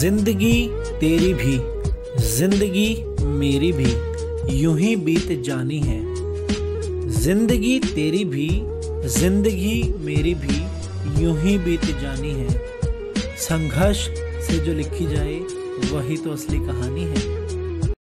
ज़िंदगी तेरी भी, ज़िंदगी मेरी भी, यूँ ही बीत जानी है। ज़िंदगी तेरी भी, ज़िंदगी मेरी भी, यूँ ही बीत जानी है। संघर्ष से जो लिखी जाए, वही तो असली कहानी है।